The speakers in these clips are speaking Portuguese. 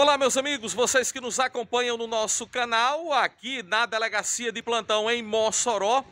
Olá, meus amigos, vocês que nos acompanham no nosso canal, aqui na Delegacia de Plantão em Mossoró,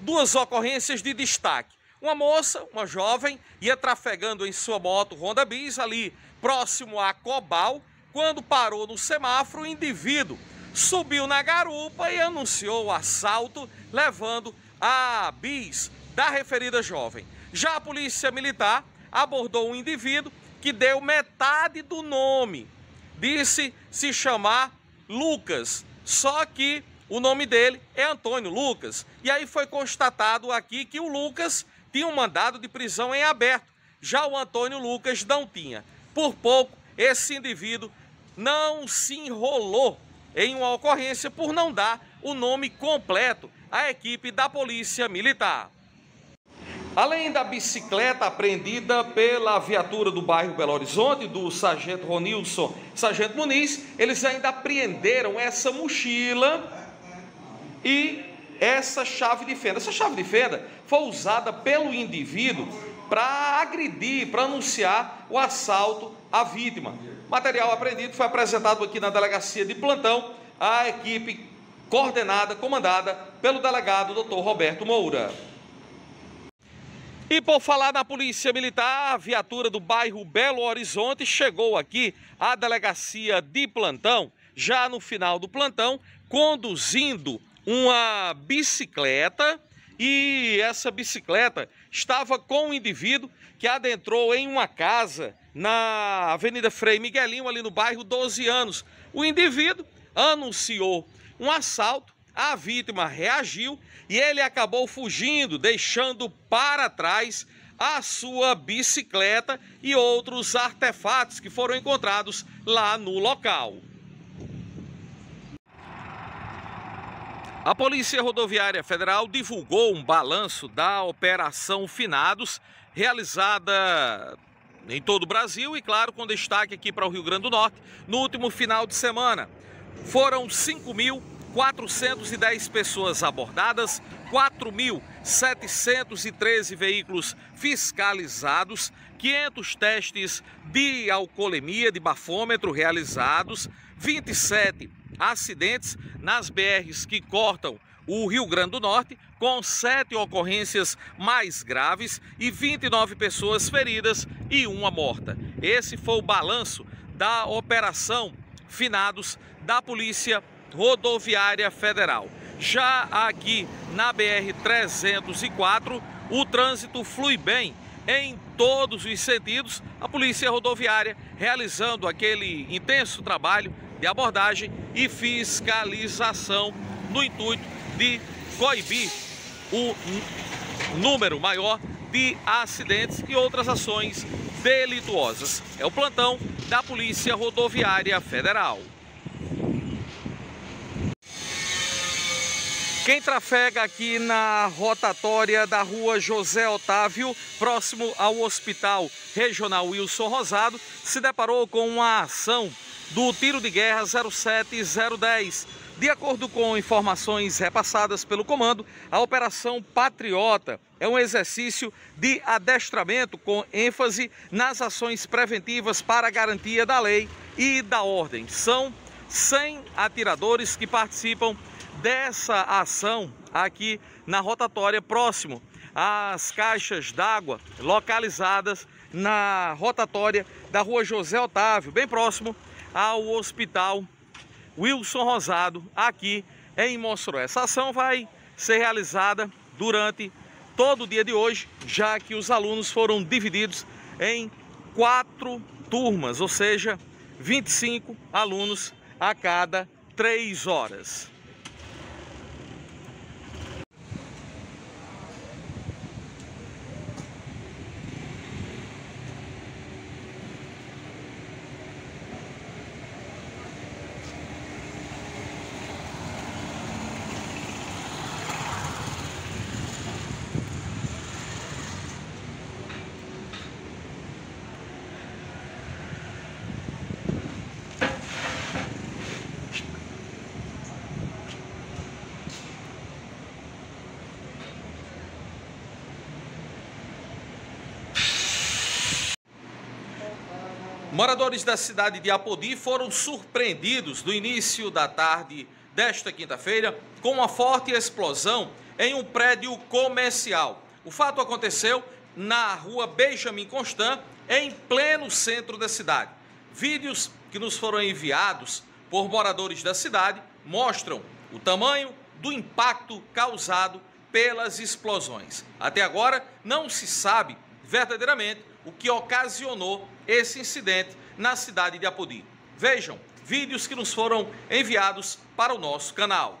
duas ocorrências de destaque. Uma moça, uma jovem, ia trafegando em sua moto Honda Bis ali próximo a Cobal, quando parou no semáforo, o indivíduo subiu na garupa e anunciou o assalto, levando a bis da referida jovem. Já a polícia militar abordou um indivíduo que deu metade do nome. Disse se chamar Lucas, só que o nome dele é Antônio Lucas. E aí foi constatado aqui que o Lucas tinha um mandado de prisão em aberto, já o Antônio Lucas não tinha. Por pouco, esse indivíduo não se enrolou em uma ocorrência por não dar o nome completo à equipe da Polícia Militar. Além da bicicleta apreendida pela viatura do bairro Belo Horizonte, do sargento Ronilson sargento Muniz, eles ainda apreenderam essa mochila e essa chave de fenda. Essa chave de fenda foi usada pelo indivíduo para agredir, para anunciar o assalto à vítima. Material apreendido foi apresentado aqui na delegacia de plantão à equipe coordenada, comandada pelo delegado Dr. Roberto Moura. E por falar na Polícia Militar, a viatura do bairro Belo Horizonte chegou aqui à delegacia de plantão, já no final do plantão, conduzindo uma bicicleta e essa bicicleta estava com um indivíduo que adentrou em uma casa na Avenida Frei Miguelinho, ali no bairro 12 anos. O indivíduo anunciou um assalto a vítima reagiu e ele acabou fugindo, deixando para trás a sua bicicleta e outros artefatos que foram encontrados lá no local. A Polícia Rodoviária Federal divulgou um balanço da Operação Finados, realizada em todo o Brasil e, claro, com destaque aqui para o Rio Grande do Norte, no último final de semana. Foram 5 mil 410 pessoas abordadas, 4.713 veículos fiscalizados, 500 testes de alcoolemia, de bafômetro realizados, 27 acidentes nas BRs que cortam o Rio Grande do Norte, com sete ocorrências mais graves e 29 pessoas feridas e uma morta. Esse foi o balanço da operação Finados da Polícia Rodoviária Federal. Já aqui na BR-304, o trânsito flui bem em todos os sentidos. A Polícia Rodoviária realizando aquele intenso trabalho de abordagem e fiscalização no intuito de coibir o número maior de acidentes e outras ações delituosas. É o plantão da Polícia Rodoviária Federal. Quem trafega aqui na rotatória da rua José Otávio, próximo ao Hospital Regional Wilson Rosado, se deparou com uma ação do tiro de guerra 07010. De acordo com informações repassadas pelo comando, a Operação Patriota é um exercício de adestramento com ênfase nas ações preventivas para a garantia da lei e da ordem. São 100 atiradores que participam dessa ação aqui na rotatória próximo às caixas d'água localizadas na rotatória da rua José Otávio, bem próximo ao hospital Wilson Rosado, aqui em Mossoró. Essa ação vai ser realizada durante todo o dia de hoje, já que os alunos foram divididos em quatro turmas, ou seja, 25 alunos a cada três horas. Moradores da cidade de Apodi foram surpreendidos no início da tarde desta quinta-feira com uma forte explosão em um prédio comercial. O fato aconteceu na rua Benjamin Constant, em pleno centro da cidade. Vídeos que nos foram enviados por moradores da cidade mostram o tamanho do impacto causado pelas explosões. Até agora, não se sabe verdadeiramente o que ocasionou esse incidente na cidade de Apodi. Vejam vídeos que nos foram enviados para o nosso canal.